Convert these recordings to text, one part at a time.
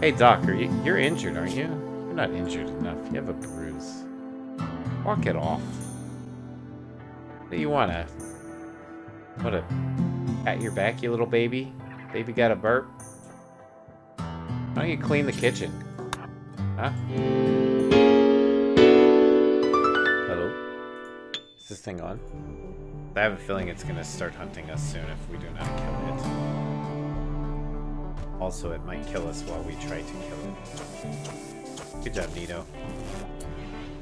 Hey, Doc, are you, you're injured, aren't you? You're not injured enough. You have a bruise. Walk it off. What do you want to... What a... Pat your back, you little baby? Baby got a burp? Why don't you clean the kitchen? Huh? Hello? Is this thing on? I have a feeling it's gonna start hunting us soon if we do not kill it. Also, it might kill us while we try to kill it. Good job, Nito.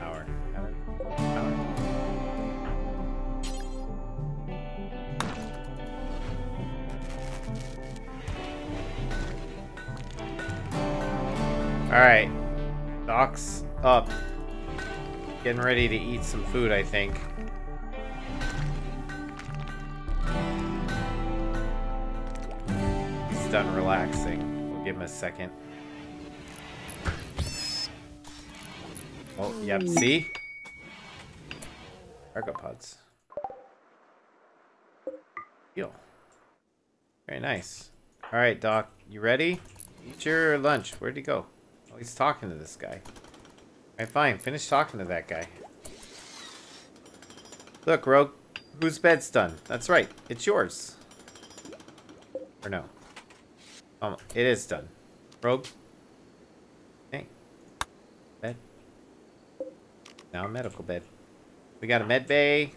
Power. Power. Alright. Doc's up. Getting ready to eat some food, I think. Done relaxing. We'll give him a second. Oh, yep, see? Argopods. Heal. Very nice. Alright, Doc, you ready? Eat your lunch. Where'd he go? Oh, he's talking to this guy. Alright, fine. Finish talking to that guy. Look, Rowge. Whose bed's done? That's right. It's yours. Or no? Um, it is done. Rowge. Hey. Bed. Now a medical bed. We got a med bay.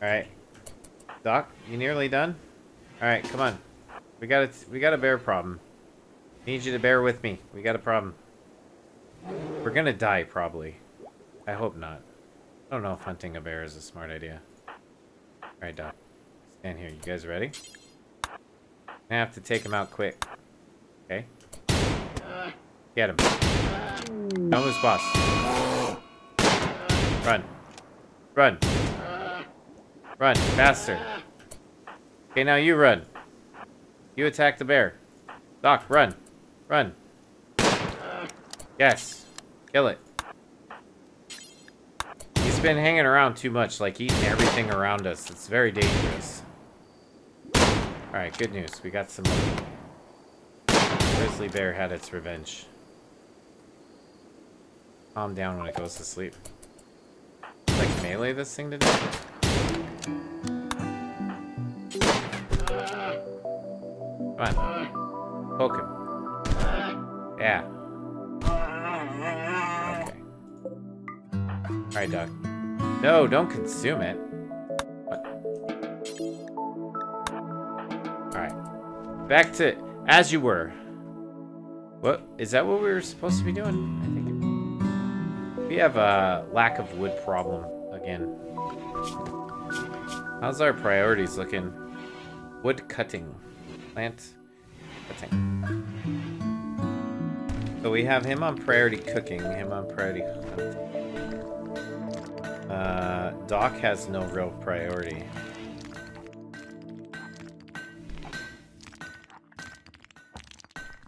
Alright. Doc, you nearly done? Alright, come on. We got a, we got a bear problem. Need you to bear with me. We got a problem. We're gonna die, probably. I hope not. I don't know if hunting a bear is a smart idea. Alright, Doc. Stand here. You guys ready? I have to take him out quick. Okay? Uh. Get him. Uh. Don't lose boss. Run. Run. Uh. Run. Faster. Okay, now you run. You attack the bear. Doc, run. Run. Yes. Kill it. He's been hanging around too much, like eating everything around us. It's very dangerous. Alright, good news. We got some... Grizzly bear had its revenge. Calm down when it goes to sleep. Like melee this thing to? Come on. Poke him. Yeah. Okay. Alright, Doc. No, don't consume it. Back to as you were. What? Is that what we were supposed to be doing? I think. We have a lack of wood problem again. How's our priorities looking? Wood cutting. Plant cutting. So we have him on priority cooking, him on priority hunting. Uh, Doc has no real priority.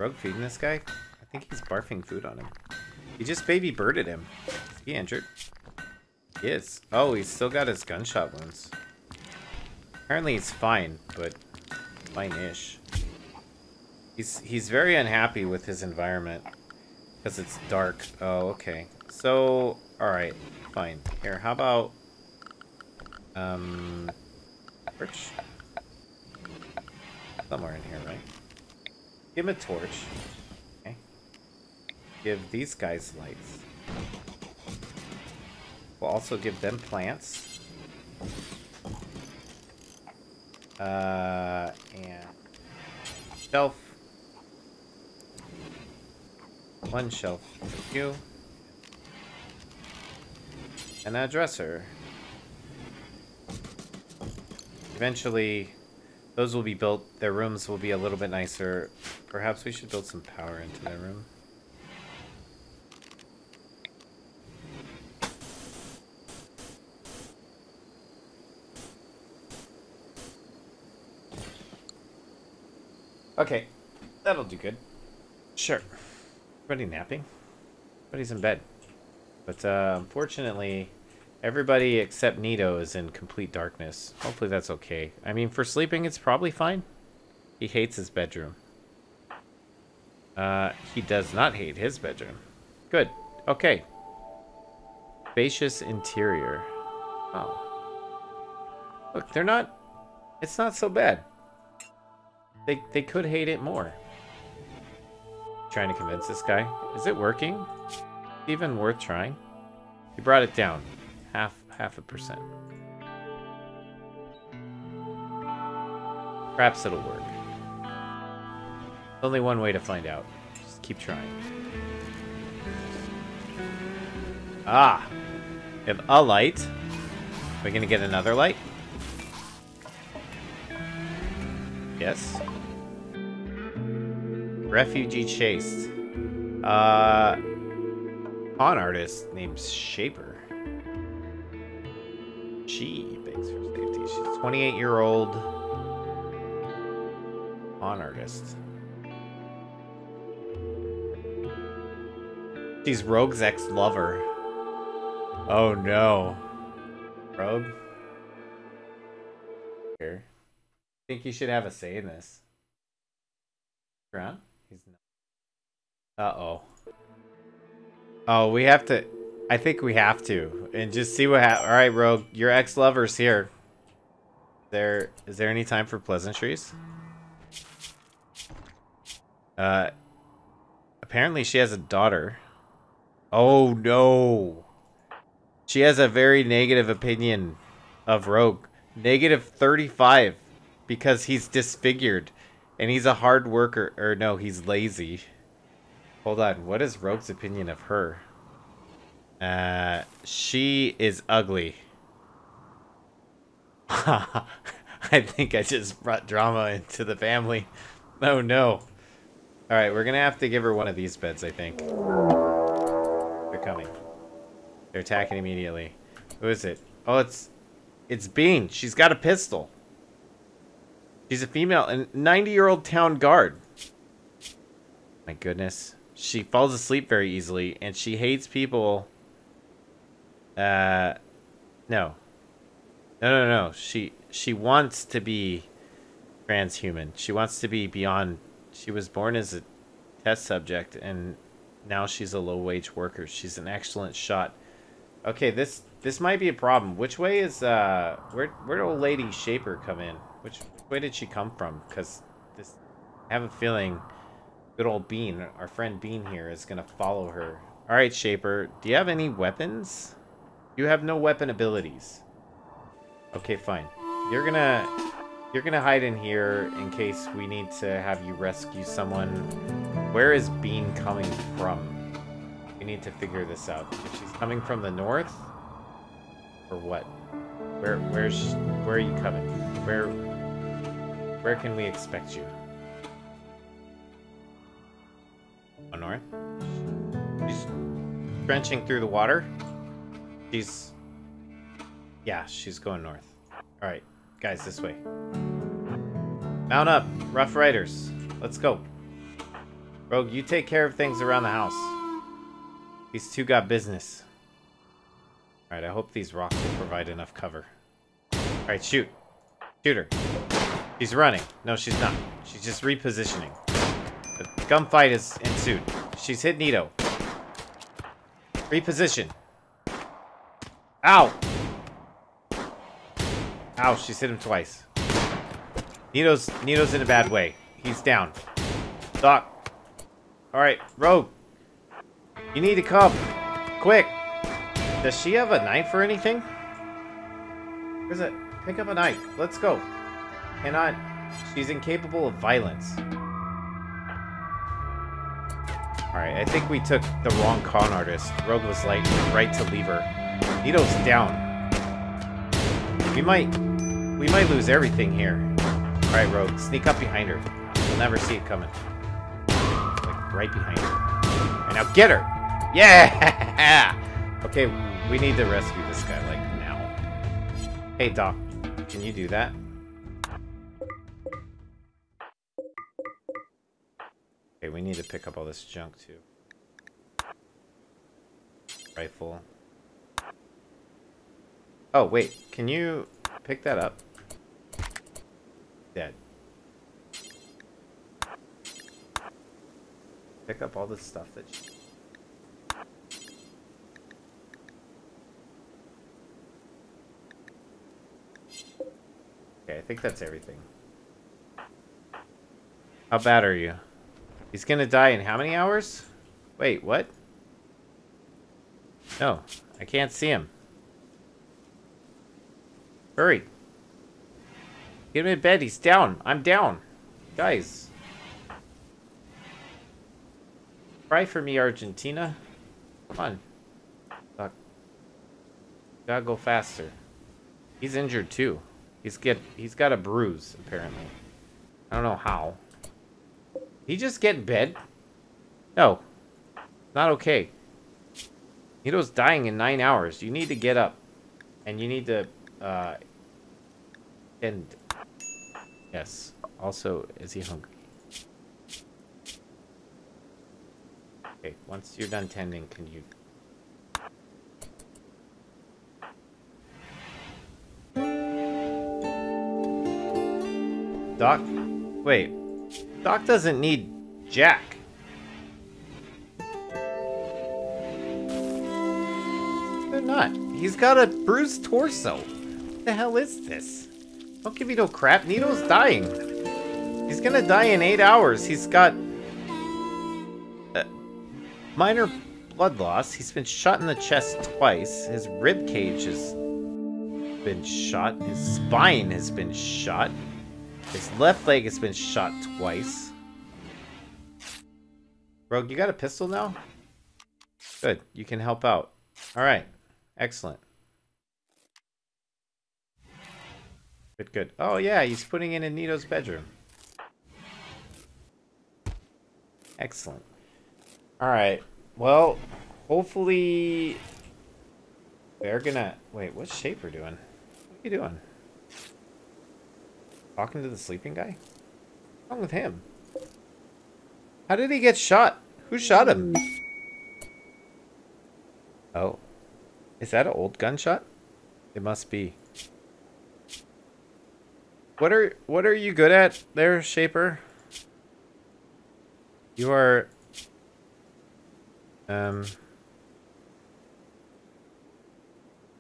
Rogue feeding this guy? I think he's barfing food on him. He just baby birded him. Is he injured? He. Oh, he's still got his gunshot wounds. Apparently he's fine, but fine-ish. He's he's very unhappy with his environment because it's dark. Oh, okay. So, all right, fine. Here, how about um? Somewhere in here, right? Give him a torch. Okay. Give these guys lights. We'll also give them plants. Uh, and shelf. One shelf for you. And a dresser. Eventually, those will be built. Their rooms will be a little bit nicer. Perhaps we should build some power into their room. Okay, that'll do good. Sure. Everybody napping? Everybody's in bed. But uh, unfortunately, everybody except Nito is in complete darkness. Hopefully that's okay. I mean, for sleeping, it's probably fine. He hates his bedroom. Uh, he does not hate his bedroom. Good. Okay. Spacious interior. Oh. Look, they're not... It's not so bad. They, they could hate it more. Trying to convince this guy. Is it working? Even worth trying? He brought it down. Half, half a percent. Perhaps it'll work. Only one way to find out. Just keep trying. Ah! We have a light. Are we gonna get another light? Yes. Refugee chased. Uh, con artist named Shaper. 28 year old con artist. She's Rowge's ex-lover. Oh no. Rowge? Here. think you should have a say in this. Around? He's not. Uh-oh. Oh, we have to... I think we have to. And just see what happens. Alright, Rowge. Your ex-lover's here. There... Is there any time for pleasantries? Uh... Apparently she has a daughter. Oh, no. She has a very negative opinion of Rowge. Negative 35 because he's disfigured and he's a hard worker. Or no, he's lazy. Hold on. What is Rowge's opinion of her? Uh, she is ugly. I think I just brought drama into the family. Oh no. Alright, we're gonna have to give her one of these beds, I think. They're coming. They're attacking immediately. Who is it? Oh, it's... It's Bean. She's got a pistol. She's a female and 90-year-old town guard. My goodness. She falls asleep very easily, and she hates people... Uh... No. No, no, no. She, she wants to be transhuman. She wants to be beyond... She was born as a test subject, and now she's a low-wage worker. She's an excellent shot. Okay, this this might be a problem. Which way is uh where where did old lady Shaper come in? Which way did she come from? Because this I have a feeling good old Bean, our friend Bean here, is gonna follow her. Alright, Shaper, do you have any weapons? You have no weapon abilities. Okay, fine. You're gonna you're gonna hide in here in case we need to have you rescue someone. Where is Bean coming from? We need to figure this out. If she's coming from the north, or what? Where, where's, where are you coming? Where, where can we expect you? Oh, north? She's trenching through the water. She's, yeah, she's going north. All right, guys, this way. Mount up, Rough Riders. Let's go. Rowge, you take care of things around the house. These two got business. Alright, I hope these rocks will provide enough cover. Alright, shoot. Shoot her. She's running. No, she's not. She's just repositioning. The gunfight has ensued. She's hit Nito. Reposition. Ow! Ow, she's hit him twice. Nito's Nito's in a bad way. He's down. Doc. Alright, Rowge. You need to come. Quick. Does she have a knife or anything? Where's it? Pick up a knife. Let's go. Cannot. She's incapable of violence. Alright, I think we took the wrong con artist. Rowge was like right to leave her. Nito's down. We might we might lose everything here. Alright, Rowge, sneak up behind her. You'll never see it coming. Like right behind her. And now get her! Yeah! Okay, we need to rescue this guy, like, now. Hey, Doc. Can you do that? Okay, we need to pick up all this junk, too. Rifle. Oh, wait. Can you pick that up? Dead. pick up all the stuff that she... Okay, I think that's everything. How bad are you? He's gonna die in how many hours? Wait, what? No, I can't see him. Hurry. Get him in bed. He's down. I'm down. Guys. Cry for me, Argentina. Come on. Fuck. Gotta go faster. He's injured too. He's get he's got a bruise, apparently. I don't know how. He just get in bed? No. Not okay. Nito's dying in nine hours. You need to get up. And you need to uh and yes. Also, is he hungry? Okay, once you're done tending, can you... Doc? Wait. Doc doesn't need Jack. They're not. He's got a bruised torso. What the hell is this? Don't give me no crap. Nito's dying. He's gonna die in eight hours. He's got... Uh, minor blood loss. He's been shot in the chest twice. His rib cage has been shot. His spine has been shot. His left leg has been shot twice. Rowge, you got a pistol now? Good. You can help out. Alright. Excellent. Good, good. Oh, yeah, he's putting in in Nito's bedroom. Excellent. Alright. Well, hopefully... They're gonna... Wait, what's Shaper doing? What are you doing? Talking to the sleeping guy? What's wrong with him? How did he get shot? Who shot him? Oh. Is that an old gunshot? It must be. What are what are you good at there, Shaper? You are um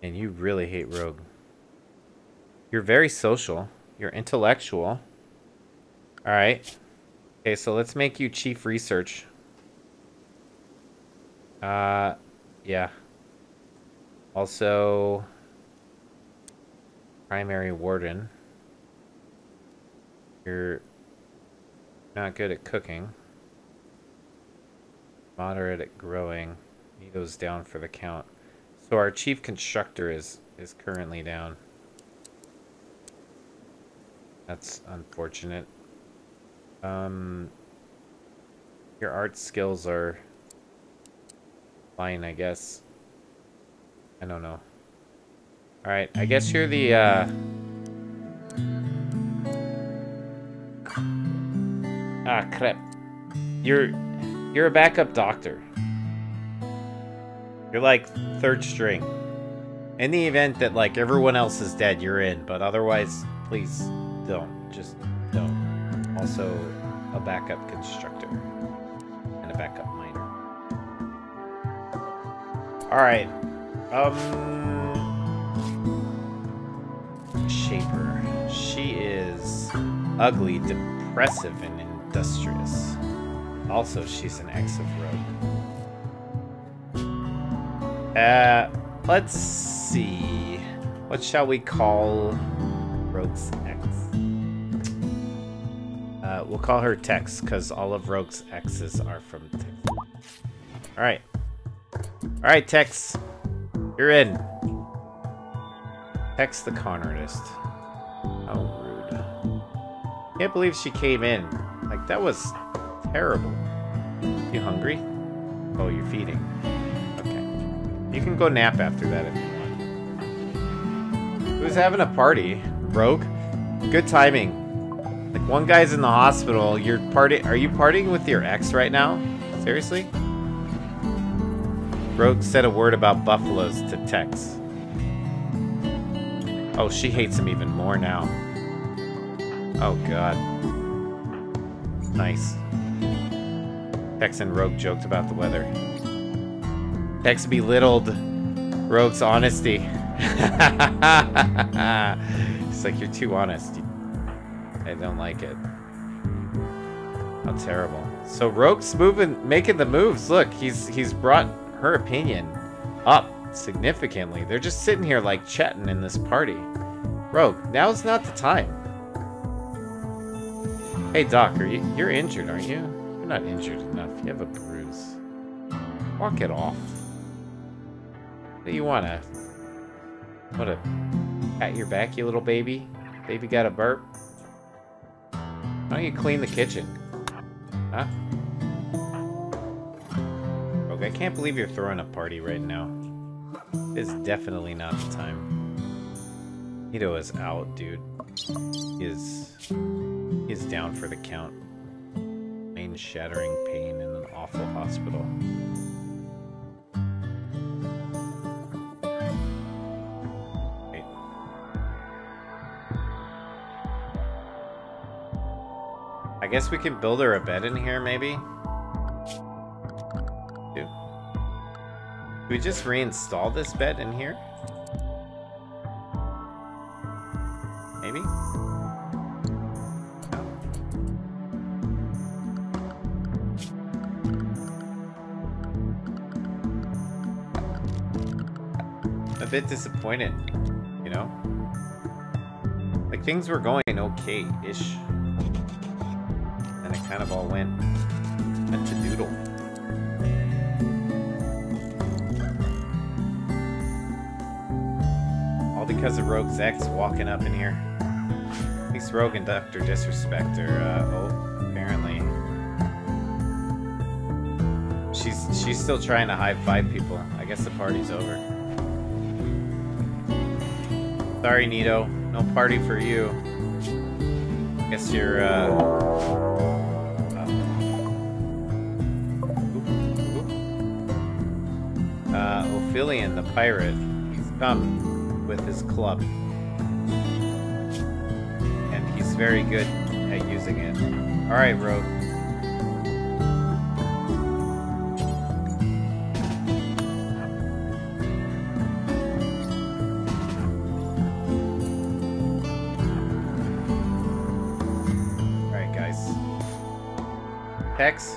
and you really hate Rowge. You're very social. You're intellectual. Alright. Okay, so let's make you chief research. Uh, yeah. Also, primary warden. You're not good at cooking. Moderate at growing. Goes down for the count. So our chief constructor is is currently down. That's unfortunate. Um, your art skills are fine, I guess. I don't know. Alright, I guess you're the, uh... Ah, crap. You're... You're a backup doctor. You're like third string. In the event that, like, everyone else is dead, you're in. But otherwise, please don't. Just don't. Also, a backup constructor. And a backup miner. Alright. Um... Shaper. She is ugly, depressive, and industrious. Also, she's an ex of Rowge. Uh, let's see. What shall we call Rowge's ex? Uh, we'll call her Tex, because all of Rowge's exes are from Tex. Alright. Alright, Tex. You're in. Tex the con artist. How rude. Can't believe she came in. That was terrible. You hungry? Oh, you're feeding. Okay. You can go nap after that if you want. Who's having a party? Rowge? Good timing. Like, one guy's in the hospital. You're party- Are you partying with your ex right now? Seriously? Rowge said a word about buffaloes to Tex. Oh, she hates him even more now. Oh, God. Nice. Tex and Rowge joked about the weather. Tex belittled Rowge's honesty. It's like, you're too honest. I don't like it. How terrible. So Rowge's moving, making the moves. Look, he's he's brought her opinion up significantly. They're just sitting here like chatting in this party. Rowge, now's not the time. Hey Doc, are you you're injured, aren't you? You're not injured enough. You have a bruise. Walk it off. What do you wanna? What a pat your back, you little baby? Baby got a burp? Why don't you clean the kitchen? Huh? Rowge, I can't believe you're throwing a party right now. It's definitely not the time. Nito is out, dude. He is... Is down for the count. Main shattering pain in an awful hospital. I guess we can build her a bed in here, maybe? Do we just reinstall this bed in here? Bit disappointed, you know? Like, things were going okay-ish. And it kind of all went, went to doodle. All because of Rowge's ex walking up in here. At least Rowge and Dr. Disrespect are, uh, oh, apparently. She's, she's still trying to high five people. I guess the party's over. Sorry, Nito. No party for you. Guess you're, uh... oop. Uh, Ophelion, the pirate. He's come with his club. And he's very good at using it. Alright, Rowge. Tex,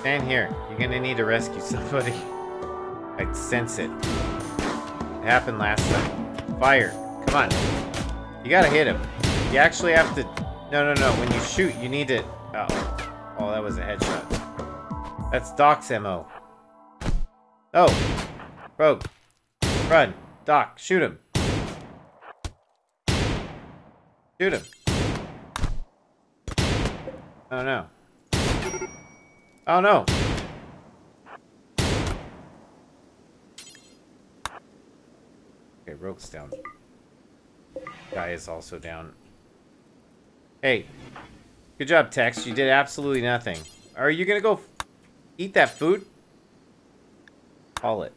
stand here. You're gonna need to rescue somebody. I sense it. It happened last time. Fire. Come on. You gotta hit him. You actually have to... No, no, no. When you shoot, you need to... Oh. Oh, that was a headshot. That's Doc's MO. Oh. Rowge. Run. Doc, shoot him. Shoot him. Oh no. Oh no. Okay, Rowge's down. Guy is also down. Hey. Good job, Tex. You did absolutely nothing. Are you gonna go eat that food? Haul it.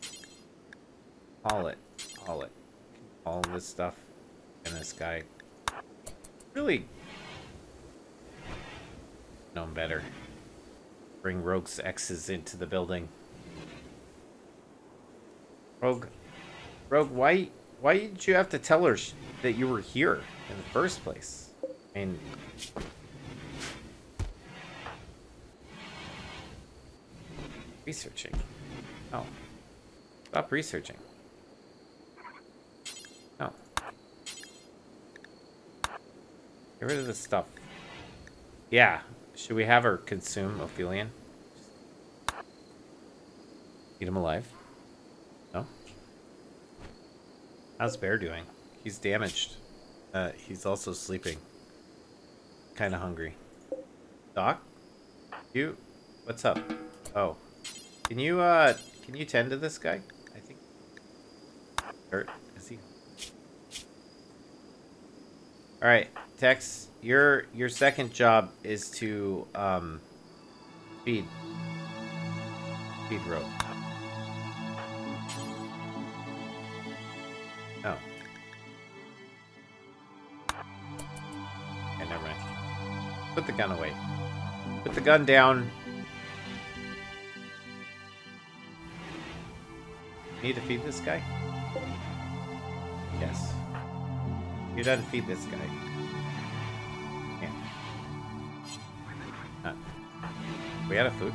Haul it. Haul it. All this stuff. And this guy. Really known better. Bring Rowge's exes into the building. Rowge, Rowge, why, why did you have to tell her that you were here in the first place? I mean, researching. Oh, stop researching. No. Get rid of this stuff. Yeah, should we have her consume Ophelion? Eat him alive? No? How's Bear doing? He's damaged. Uh, he's also sleeping. Kind of hungry. Doc? You? What's up? Oh. Can you, uh, can you tend to this guy? I think... Hurt. Is he... Alright, Tex, your your second job is to um, feed feed Rowge. Oh. Okay, never mind. Put the gun away. Put the gun down. Need to feed this guy? Yes. You're done feed this guy. Uh, we out of food?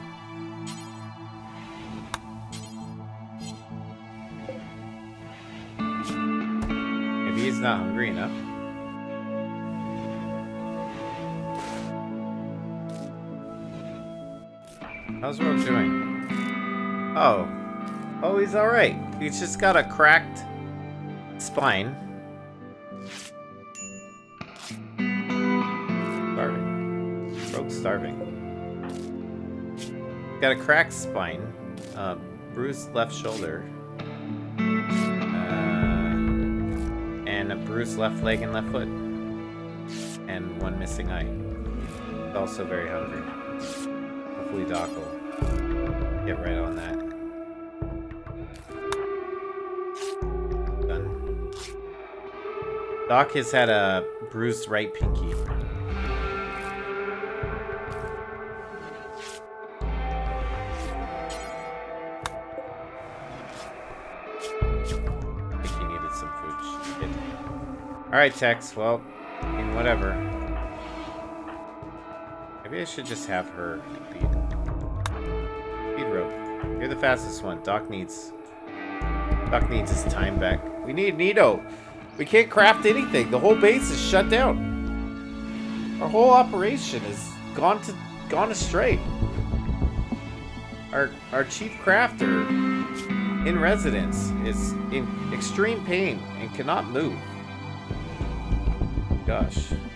Maybe he's not hungry enough. How's Rowge doing? Oh. Oh, he's alright. He's just got a cracked spine. Starving. Got a cracked spine. Uh, bruised left shoulder. Uh, and a bruised left leg and left foot. And one missing eye. Also very hungry. Hopefully Doc will get right on that. Done. Doc has had a bruised right pinky. Alright, Tex. Well, I mean, whatever. Maybe I should just have her. Feed Rowge. You're the fastest one. Doc needs... Doc needs his time back. We need Nito. We can't craft anything. The whole base is shut down. Our whole operation is gone to gone astray. Our our chief crafter in residence is in extreme pain and cannot move. Gosh.